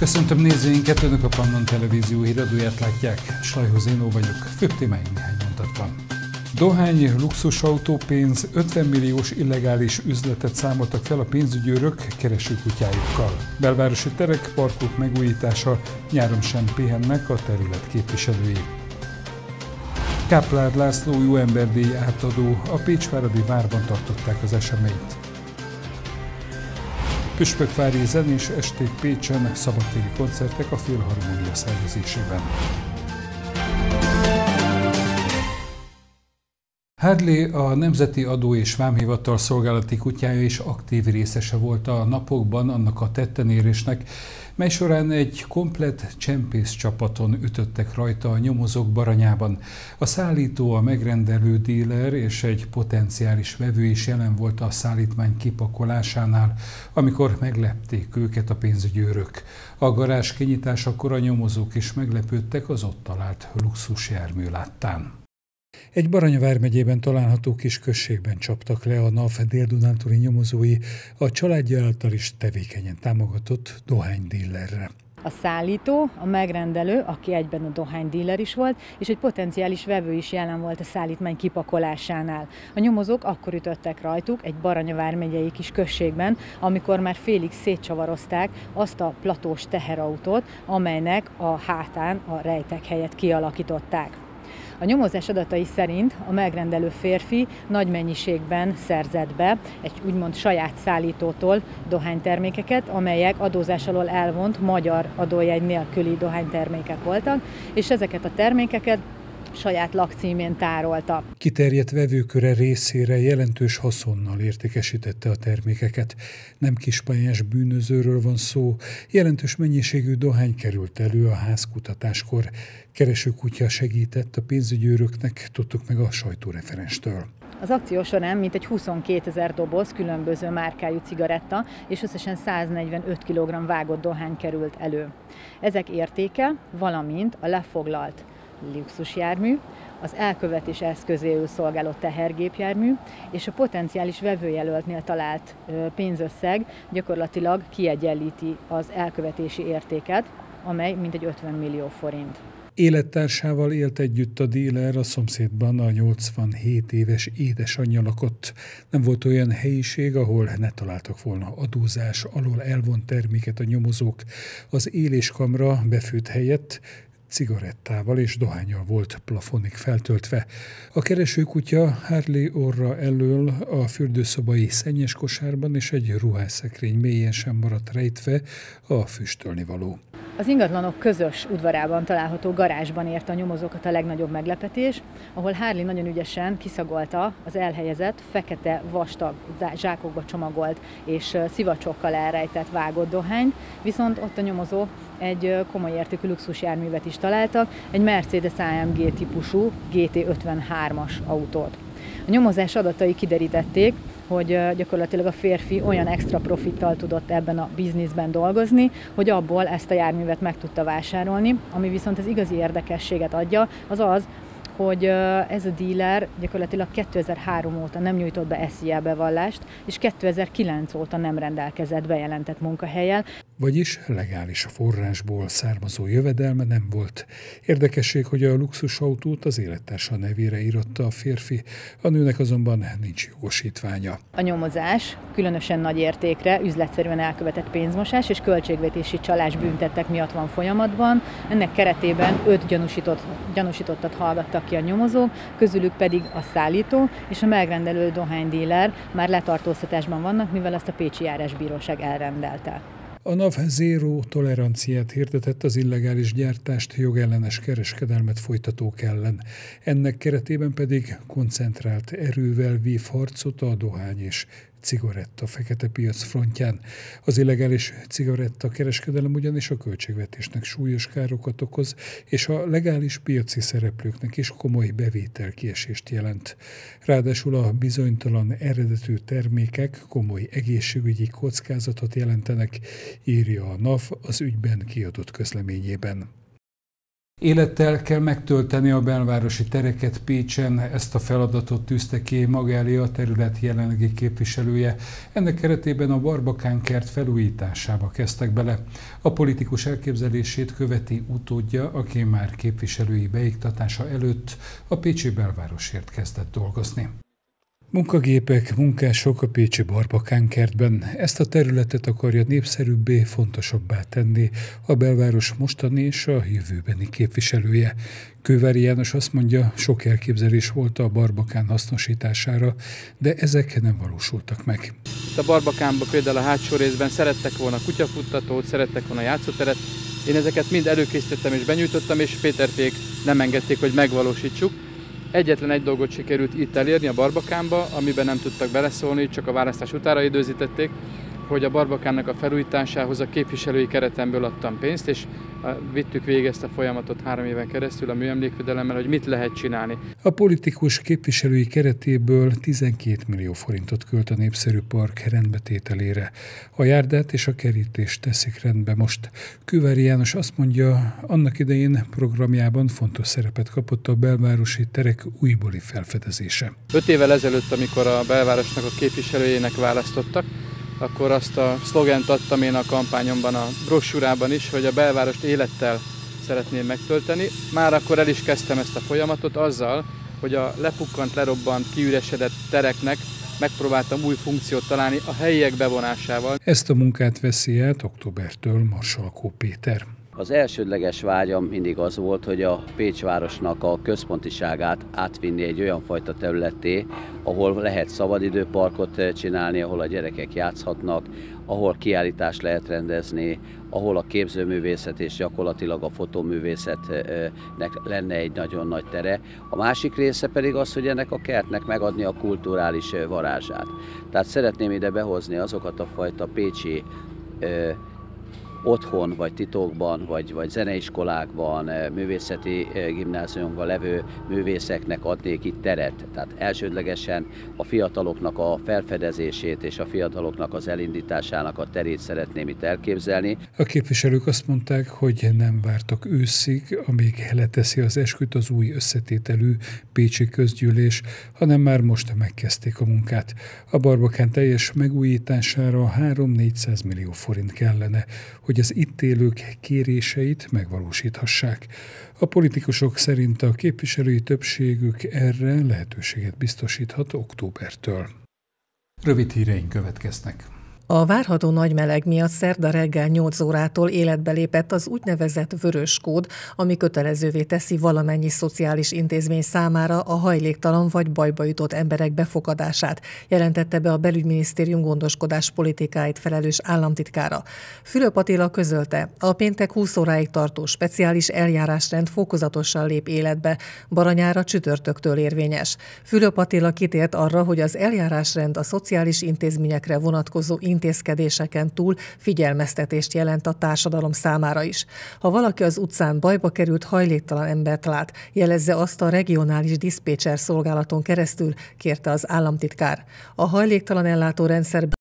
Köszöntöm nézőinket, Önök a Pannon Televízió híradóját látják. Slajhoz Énó vagyok, főbb témáink néhány mondatban. Dohány, luxusautó, pénz, 50 milliós illegális üzletet számoltak fel a pénzügyőrök keresőkutyájukkal. Belvárosi terek, parkok megújítása, nyáron sem pihennek a terület képviselői. Káplár László jó emberdíj átadó, a Pécsváradi várban tartották az eseményt. Püspökvári zenés esték Pécsen szabadtéri koncertek a Filharmonia szervezésében. Hadley a Nemzeti Adó és Vámhivatal szolgálati kutyája is aktív részese volt a napokban annak a tettenérésnek, mely során egy komplett csempész csapaton ütöttek rajta a nyomozók baranyában. A szállító, a megrendelő díler és egy potenciális vevő is jelen volt a szállítmány kipakolásánál, amikor meglepték őket a pénzügyőrök. A garázs kinyitásakor a nyomozók is meglepődtek az ott talált luxusjármű láttán. Egy Baranya megyében található kis községben csaptak le a NAV dél-dunántúli nyomozói a családja által is tevékenyen támogatott dohánydillerre. A szállító, a megrendelő, aki egyben a dohánydíler is volt, és egy potenciális vevő is jelen volt a szállítmány kipakolásánál. A nyomozók akkor ütöttek rajtuk egy Baranya vármegyei kis községben, amikor már félig szétcsavarozták azt a platós teherautót, amelynek a hátán a rejtek helyet kialakították. A nyomozás adatai szerint a megrendelő férfi nagy mennyiségben szerzett be egy úgymond saját szállítótól dohánytermékeket, amelyek adózás alól elvont magyar adójegy nélküli dohánytermékek voltak, és ezeket a termékeket saját lakcímén tárolta. Kiterjedt vevőköre részére jelentős haszonnal értékesítette a termékeket. Nem kispályás bűnözőről van szó, jelentős mennyiségű dohány került elő a házkutatáskor. Keresőkutya segített a pénzügyőröknek, tudtuk meg a sajtóreferenstől. Az akció során mintegy 22 ezer doboz különböző márkájú cigaretta és összesen 145 kg vágott dohány került elő. Ezek értéke, valamint a lefoglalt luxusjármű, az elkövetés eszközéül szolgáló tehergépjármű és a potenciális vevőjelöltnél talált pénzösszeg gyakorlatilag kiegyenlíti az elkövetési értéket, amely mintegy 50 millió forint. Élettársával élt együtt a díler a szomszédban a 87 éves édesanyja lakott. Nem volt olyan helyiség, ahol ne találtak volna adózás alól elvont terméket a nyomozók. Az éléskamra befőtt helyett cigarettával és dohányjal volt plafonig feltöltve. A keresőkutya Harley orra elől a fürdőszobai szennyes kosárban és egy ruhásszekrény mélyen sem maradt rejtve a füstölni való. Az ingatlanok közös udvarában található garázsban ért a nyomozókat a legnagyobb meglepetés, ahol Harley nagyon ügyesen kiszagolta az elhelyezett, fekete, vastag zsákokba csomagolt és szivacsokkal elrejtett vágott dohányt, viszont ott a nyomozó egy komoly értékű luxusjárművet is találtak, egy Mercedes AMG típusú GT53-as autót. A nyomozás adatai kiderítették, hogy gyakorlatilag a férfi olyan extra profittal tudott ebben a bizniszben dolgozni, hogy abból ezt a járművet meg tudta vásárolni, ami viszont az igazi érdekességet adja, az az, hogy ez a díler gyakorlatilag 2003 óta nem nyújtott be SZIA bevallást, és 2009 óta nem rendelkezett bejelentett munkahelyel. Vagyis legális a forrásból származó jövedelme nem volt. Érdekesség, hogy a luxusautót az élettársa nevére írotta a férfi, a nőnek azonban nincs jogosítványa. A nyomozás különösen nagy értékre üzletszerűen elkövetett pénzmosás és költségvetési csalás büntettek miatt van folyamatban. Ennek keretében öt gyanúsított, gyanúsítottat hallgattak ki a nyomozók, közülük pedig a szállító és a megrendelő dohánydíler már letartóztatásban vannak, mivel ezt a Pécsi Járásbíróság elrendelte. A NAV zéró toleranciát hirdetett az illegális gyártást, jogellenes kereskedelmet folytatók ellen. Ennek keretében pedig koncentrált erővel vív harcot a dohány és cigaretta fekete piac frontján. Az illegális cigaretta kereskedelem ugyanis a költségvetésnek súlyos károkat okoz, és a legális piaci szereplőknek is komoly bevételkiesést jelent. Ráadásul a bizonytalan eredetű termékek komoly egészségügyi kockázatot jelentenek, írja a NAV az ügyben kiadott közleményében. Élettel kell megtölteni a belvárosi tereket Pécsen, ezt a feladatot tűzte ki maga elé a terület jelenlegi képviselője. Ennek keretében a Barbakán kert felújításába kezdtek bele. A politikus elképzelését követi utódja, aki már képviselői beiktatása előtt a Pécsi belvárosért kezdett dolgozni. Munkagépek, munkások a Pécsi Barbakán kertben ezt a területet akarja népszerűbbé, fontosabbá tenni a belváros mostani és a jövőbeni képviselője. Kővári János azt mondja, sok elképzelés volt a Barbakán hasznosítására, de ezek nem valósultak meg. A Barbakánban például a hátsó részben szerettek volna kutyafuttatót, szerettek volna játszóteret, én ezeket mind előkészítettem és benyújtottam, és Péterték nem engedték, hogy megvalósítsuk Egyetlen egy dolgot sikerült itt elérni a Barbakánba, amiben nem tudtak beleszólni, csak a választás utára időzítették, hogy a Barbakánnak a felújításához a képviselői keretemből adtam pénzt, és vittük végig ezt a folyamatot három éven keresztül a műemlékvédelemmel, hogy mit lehet csinálni. A politikus képviselői keretéből 12 millió forintot költ a népszerű park rendbetételére. A járdát és a kerítést teszik rendbe most. Küvári János azt mondja, annak idején programjában fontos szerepet kapott a belvárosi terek újbóli felfedezése. Öt évvel ezelőtt, amikor a belvárosnak a képviselőjének választottak, akkor azt a szlogent adtam én a kampányomban, a brossúrában is, hogy a belvárost élettel szeretném megtölteni. Már akkor el is kezdtem ezt a folyamatot azzal, hogy a lepukkant, lerobbant, kiüresedett tereknek megpróbáltam új funkciót találni a helyiek bevonásával. Ezt a munkát veszi át októbertől Marsalkó Péter. Az elsődleges vágyam mindig az volt, hogy a Pécs városnak a központiságát átvinni egy olyan fajta területé, ahol lehet szabadidőparkot csinálni, ahol a gyerekek játszhatnak, ahol kiállítást lehet rendezni, ahol a képzőművészet és gyakorlatilag a fotóművészetnek lenne egy nagyon nagy tere. A másik része pedig az, hogy ennek a kertnek megadni a kulturális varázsát. Tehát szeretném ide behozni azokat a fajta pécsi otthon, vagy titokban, vagy, vagy zeneiskolákban, eh, művészeti eh, gimnáziumban levő művészeknek adnék itt teret. Tehát elsődlegesen a fiataloknak a felfedezését és a fiataloknak az elindításának a terét szeretném itt elképzelni. A képviselők azt mondták, hogy nem vártak őszig, amíg leteszi az esküt az új összetételű Pécsi közgyűlés, hanem már most megkezdték a munkát. A Barbakán teljes megújítására 3-400 millió forint kellene, hogy az itt élők kéréseit megvalósíthassák. A politikusok szerint a képviselői többségük erre lehetőséget biztosíthat októbertől. Rövid híreink következnek. A várható nagy meleg miatt szerda reggel 8 órától életbe lépett az úgynevezett vörös kód, ami kötelezővé teszi valamennyi szociális intézmény számára a hajléktalan vagy bajba jutott emberek befogadását, jelentette be a belügyminisztérium gondoskodás politikáit felelős államtitkára. Fülöp Attila közölte, a péntek 20 óráig tartó speciális eljárásrend fokozatosan lép életbe, baranyára csütörtöktől érvényes. Fülöp Attila kitért arra, hogy az eljárásrend a szociális intézményekre vonatkozó intézkedéseken túl figyelmeztetést jelent a társadalom számára is. Ha valaki az utcán bajba került hajléktalan embert lát, jelezze azt a regionális diszpécser szolgálaton keresztül, kérte az államtitkár. A hajléktalan ellátó rendszerben